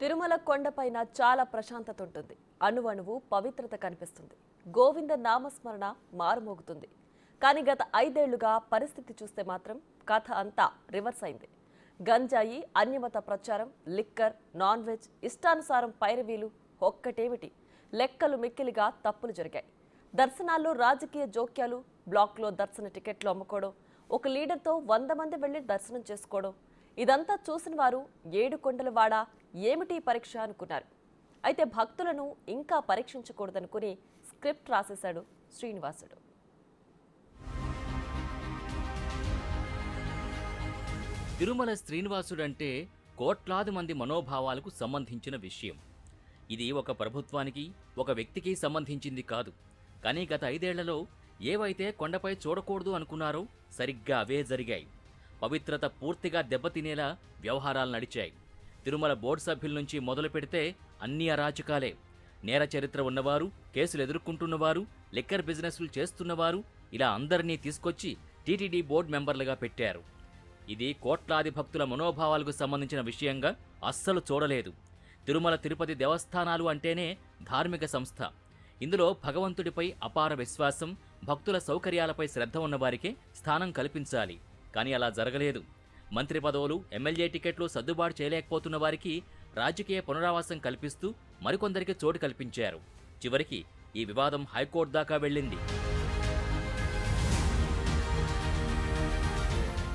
తిరుమల కొండపైన చాలా ప్రశాంతత ఉంటుంది. అణువణువు పవిత్రత కనిపిస్తుంది. గోవింద నామస్మరణ మారుమోగుతుంది. కానీ గత ఐదేళ్ళుగా పరిస్థితి చూస్తే మాత్రం కథ అంతా రివర్స్ అయింది. గంజాయి అన్యమత ప్రచారం లిక్కర్ నాన్ వెజ్ ఇష్టానుసారం పైరవీలు ఒక్కటేమిటి? లెక్కలు మిక్కిలిగా తప్పులు జరిగాయి. దర్శనాల్లో రాజకీయ జోక్యాలు బ్లాక్లో దర్శన టికెట్లు అమ్ముకోవడం ఒక లీడర్తో వంద మంది వెళ్ళి దర్శనం చేసుకోవడం ఇదంతా చూసిన వారు ఏడు కొండల వాడ ఏమిటి పరీక్ష అనుకున్నారు? అయితే భక్తులను ఇంకా పరీక్షించకూడదనుకుని స్క్రిప్ట్ రాసేశాడు శ్రీనివాసుడు. తిరుమల శ్రీనివాసుడంటే కోట్లాది మంది మనోభావాలకు సంబంధించిన విషయం. ఇది ఒక ప్రభుత్వానికి ఒక వ్యక్తికి సంబంధించింది కాదు. కానీ గత ఐదేళ్ళలో ఏవైతే కొండపై చూడకూడదు అనుకున్నారో సరిగ్గా అవే జరిగాయి. పవిత్రత పూర్తిగా దెబ్బతినేలా వ్యవహారాలు నడిచాయి. తిరుమల బోర్డు సభ్యుల నుంచి మొదలు పెడితే అన్ని అరాచకాలే. నేర చరిత్ర ఉన్నవారు కేసులు ఎదుర్కొంటున్నవారు లిక్కర్ బిజినెస్లు చేస్తున్నవారు ఇలా అందరినీ తీసుకొచ్చి టీటీడీ బోర్డు మెంబర్లుగా పెట్టారు. ఇది కోట్లాది భక్తుల మనోభావాలకు సంబంధించిన విషయంగా అస్సలు చూడలేదు. తిరుమల తిరుపతి దేవస్థానాలు అంటేనే ధార్మిక సంస్థ. ఇందులో భగవంతుడిపై అపార విశ్వాసం భక్తుల సౌకర్యాలపై శ్రద్ధ ఉన్నవారికే స్థానం కల్పించాలి. కానీ అలా జరగలేదు. మంత్రి పదవులు ఎమ్మెల్యే టికెట్లు సర్దుబాటు చేయలేకపోతున్న వారికి రాజకీయ పునరావాసం కల్పిస్తూ మరికొందరికి చోటు కల్పించారు. చివరికి ఈ వివాదం హైకోర్టు దాకా వెళ్ళింది.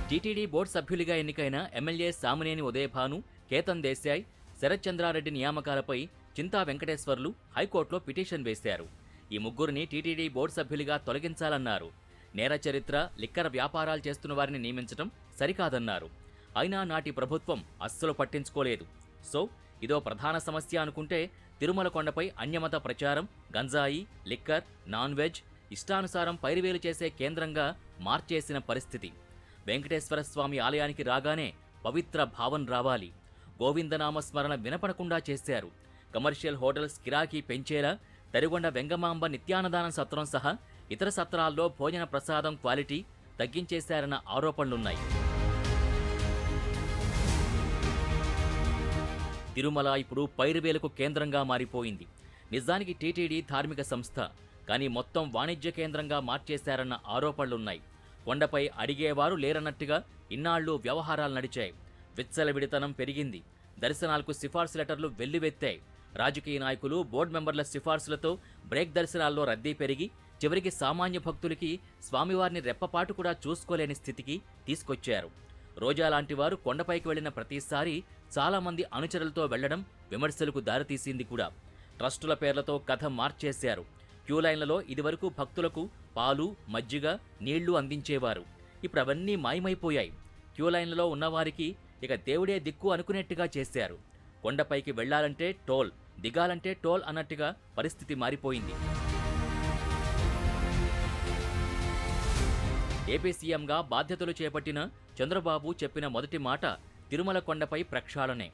టీటీడీ బోర్డు సభ్యులుగా ఎన్నికైన ఎమ్మెల్యే సామినేని ఉదయభాను కేతన్ దేశాయ్ శరత్ చంద్రారెడ్డి నియామకాలపై చింతా వెంకటేశ్వర్లు హైకోర్టులో పిటిషన్ వేశారు. ఈ ముగ్గురిని టీటీడీ బోర్డు సభ్యులుగా తొలగించాలన్నారు. నేర చరిత్ర లిక్కర వ్యాపారాలు చేస్తున్న వారిని నియమించడం సరికాదన్నారు. అయినా నాటి ప్రభుత్వం అస్సలు పట్టించుకోలేదు. సో ఇదో ప్రధాన సమస్య అనుకుంటే తిరుమల కొండపై అన్యమత ప్రచారం గంజాయి లిక్కర్ నాన్ వెజ్ ఇష్టానుసారం పైరువేలు చేసే కేంద్రంగా మార్చేసిన పరిస్థితి. వెంకటేశ్వర స్వామి ఆలయానికి రాగానే పవిత్ర భావం రావాలి. గోవిందనామ స్మరణ వినపడకుండా చేశారు. కమర్షియల్ హోటల్స్ కిరాకీ పెంచేలా తరిగొండ వెంగమాంబ నిత్యానదాన సత్రం సహా ఇతర సత్రాల్లో భోజన ప్రసాదం క్వాలిటీ తగ్గించేశారన్న ఆరోపణలున్నాయి. తిరుమల ఇప్పుడు పైరువేలకు కేంద్రంగా మారిపోయింది. నిజానికి టీటీడీ ధార్మిక సంస్థ కానీ మొత్తం వాణిజ్య కేంద్రంగా మార్చేశారన్న ఆరోపణలున్నాయి. కొండపై అడిగేవారు లేరన్నట్టుగా ఇన్నాళ్ళు వ్యవహారాలు నడిచాయి. విచ్చలవిడితనం పెరిగింది. దర్శనాలకు సిఫార్సు లెటర్లు వెల్లువెత్తాయి. రాజకీయ నాయకులు బోర్డు మెంబర్ల సిఫార్సులతో బ్రేక్ దర్శనాల్లో రద్దీ పెరిగి చివరికి సామాన్య భక్తులకి స్వామివారిని రెప్పపాటు కూడా చూసుకోలేని స్థితికి తీసుకొచ్చారు. రోజా లాంటి వారు కొండపైకి వెళ్ళిన ప్రతిసారి చాలామంది అనుచరులతో వెళ్ళడం విమర్శలకు దారితీసింది కూడా. ట్రస్టుల పేర్లతో కథ మార్చేశారు. క్యూ లైన్లలో ఇదివరకు భక్తులకు పాలు మజ్జిగ నీళ్ళు అందించేవారు. ఇప్పుడు అవన్నీ మాయమైపోయాయి. క్యూ లైన్లలో ఉన్నవారికి ఇక దేవుడే దిక్కు అనుకునేట్టుగా చేశారు. కొండపైకి వెళ్ళాలంటే టోల్ దిగాలంటే టోల్ అన్నట్టుగా పరిస్థితి మారిపోయింది. ఏపీ సీఎంగా బాధ్యతలు చేపట్టిన చంద్రబాబు చెప్పిన మొదటి మాట తిరుమల కొండపై ప్రక్షాళనే.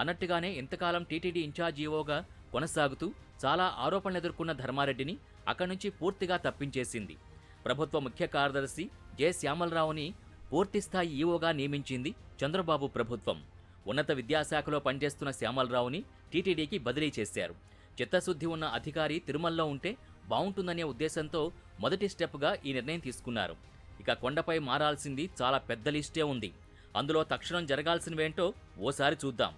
అన్నట్టుగానే ఇంతకాలం టీటీడీ ఇన్ఛార్జీఓగా కొనసాగుతూ చాలా ఆరోపణలు ఎదుర్కొన్న ధర్మారెడ్డిని అక్కడి నుంచి పూర్తిగా తప్పించేసింది. ప్రభుత్వ ముఖ్య కార్యదర్శి జె. శ్యామలరావుని పూర్తిస్థాయి ఈవోగా నియమించింది చంద్రబాబు ప్రభుత్వం. ఉన్నత విద్యాశాఖలో పనిచేస్తున్న శ్యామలరావుని టీటీడీకి బదిలీ చేశారు. చిత్తశుద్ధి ఉన్న అధికారి తిరుమలలో ఉంటే బాగుంటుందనే ఉద్దేశంతో మొదటి స్టెప్గా ఈ నిర్ణయం తీసుకున్నారు. ఇక కొండపై మారాల్సింది చాలా పెద్ద లిస్టే ఉంది. అందులో తక్షణం జరగాల్సినవేంటో ఓసారి చూద్దాం.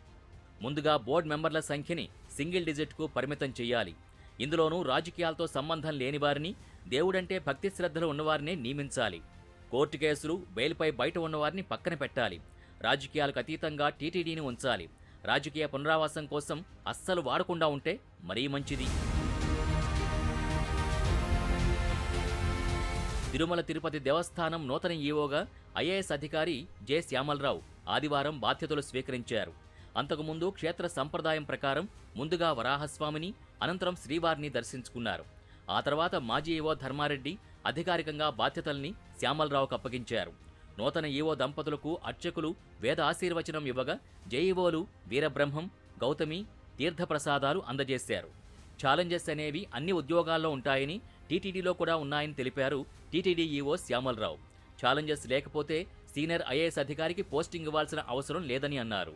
ముందుగా బోర్డు మెంబర్ల సంఖ్యని సింగిల్ డిజిట్కు పరిమితం చేయాలి. ఇందులోనూ రాజకీయాలతో సంబంధం లేని వారిని దేవుడంటే భక్తి శ్రద్ధలు ఉన్నవారినే నియమించాలి. కోర్టు కేసులు బెయిల్పై బయట ఉన్నవారిని పక్కన పెట్టాలి. రాజకీయాలకు అతీతంగా టీటీడీని ఉంచాలి. రాజకీయ పునరావాసం కోసం అస్సలు వాడకుండా ఉంటే మరీ మంచిది. తిరుమల తిరుపతి దేవస్థానం నూతన ఈవోగా ఐఏఎస్ అధికారి జె శ్యామలరావు ఆదివారం బాధ్యతలు స్వీకరించారు. అంతకుముందు క్షేత్ర సంప్రదాయం ప్రకారం ముందుగా వరాహస్వామిని అనంతరం శ్రీవారిని దర్శించుకున్నారు. ఆ తర్వాత మాజీ ఈవో ధర్మారెడ్డి అధికారికంగా బాధ్యతల్ని శ్యామలరావుకు అప్పగించారు. నూతన ఈవో దంపతులకు అర్చకులు వేద ఆశీర్వచనం ఇవ్వగా జేఈఓలు వీరబ్రహ్మం గౌతమి తీర్థప్రసాదాలు అందజేశారు. ఛాలెంజెస్ అనేవి అన్ని ఉద్యోగాల్లో ఉంటాయని టీటీడీలో కూడా ఉన్నాయని తెలిపారు టీటీడీ ఈఓ శ్యామలరావు. ఛాలెంజెస్ లేకపోతే సీనియర్ ఐఏఎస్ అధికారికి పోస్టింగ్ ఇవ్వాల్సిన అవసరం లేదని అన్నారు.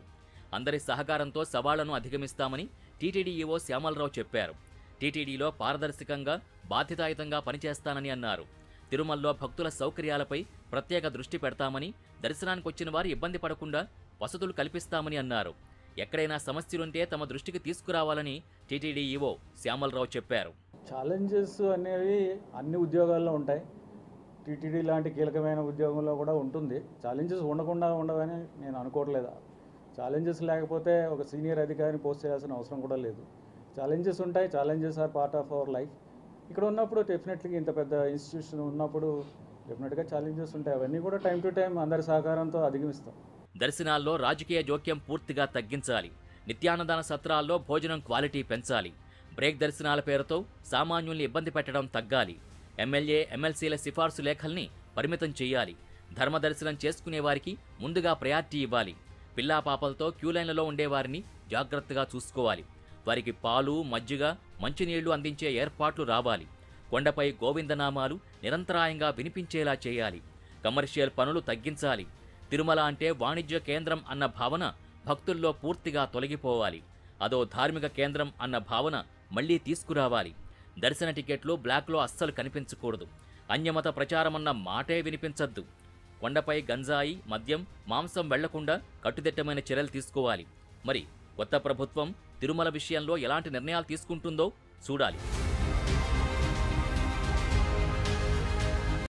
అందరి సహకారంతో సవాళ్ళను అధిగమిస్తామని టీటీడీ ఈఓ శ్యామలరావు చెప్పారు. టీటీడీలో పారదర్శకంగా బాధ్యతాయుతంగా పనిచేస్తానని అన్నారు. తిరుమలలో భక్తుల సౌకర్యాలపై ప్రత్యేక దృష్టి పెడతామని దర్శనానికి వచ్చిన వారు ఇబ్బంది పడకుండా వసతులు కల్పిస్తామని అన్నారు. ఎక్కడైనా సమస్యలుంటే తమ దృష్టికి తీసుకురావాలని టీటీడీ ఈవో శ్యామలరావు చెప్పారు. ఛాలెంజెస్ అనేవి అన్ని ఉద్యోగాల్లో ఉంటాయి. టీటీడీ లాంటి కీలకమైన ఉద్యోగంలో కూడా ఉంటుంది. ఛాలెంజెస్ ఉండకుండా ఉండవని నేను అనుకోవట్లేదు. ఛాలెంజెస్ లేకపోతే ఒక సీనియర్ అధికారిని పోస్ట్ చేయాల్సిన అవసరం కూడా లేదు. ఛాలెంజెస్ ఉంటాయి. Challenges are part of our life. ఇక్కడ ఉన్నప్పుడు డెఫినెట్లీ ఇంత పెద్ద ఇన్స్టిట్యూషన్ ఉన్నప్పుడు డెఫినెట్గా ఛాలెంజెస్ ఉంటాయి. అవన్నీ కూడా టైం టు టైం అందరి సహకారంతో అధిగమిస్తాం. దర్శనాల్లో రాజకీయ జోక్యం పూర్తిగా తగ్గించాలి. నిత్యాన్నదాన సత్రాల్లో భోజనం క్వాలిటీ పెంచాలి. బ్రేక్ దర్శనాల పేరుతో సామాన్యుల్ని ఇబ్బంది పెట్టడం తగ్గాలి. ఎమ్మెల్యే ఎమ్మెల్సీల సిఫార్సు లేఖల్ని పరిమితం చేయాలి. ధర్మ దర్శనం చేసుకునే వారికి ముందుగా ప్రయారిటీ ఇవ్వాలి. పిల్లా పాపలతో క్యూలైన్లలో ఉండేవారిని జాగ్రత్తగా చూసుకోవాలి. వారికి పాలు మజ్జిగ మంచినీళ్ళు అందించే ఏర్పాట్లు రావాలి. కొండపై గోవిందనామాలు నిరంతరాయంగా వినిపించేలా చేయాలి. కమర్షియల్ పనులు తగ్గించాలి. తిరుమల అంటే వాణిజ్య కేంద్రం అన్న భావన భక్తుల్లో పూర్తిగా తొలగిపోవాలి. అదో ధార్మిక కేంద్రం అన్న భావన మళ్ళీ తీసుకురావాలి. దర్శన టికెట్లు బ్లాక్లో అస్సలు కనిపించకూడదు. అన్యమత ప్రచారమన్న మాటే వినిపించద్దు. కొండపై గంజాయి మద్యం మాంసం వెళ్ళకుండా కట్టుదిట్టమైన చర్యలు తీసుకోవాలి. మరి కొత్త ప్రభుత్వం తిరుమల విషయంలో ఎలాంటి నిర్ణయాలు తీసుకుంటుందో చూడాలి.